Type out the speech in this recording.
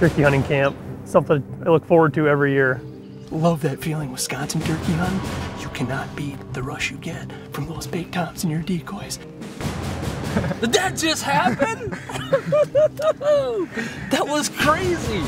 turkey hunting camp. Something I look forward to every year. Love that feeling, Wisconsin turkey hunt. You cannot beat the rush you get from those big tops and your decoys. Did that just happen? that was crazy.